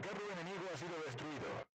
El carro enemigo ha sido destruido.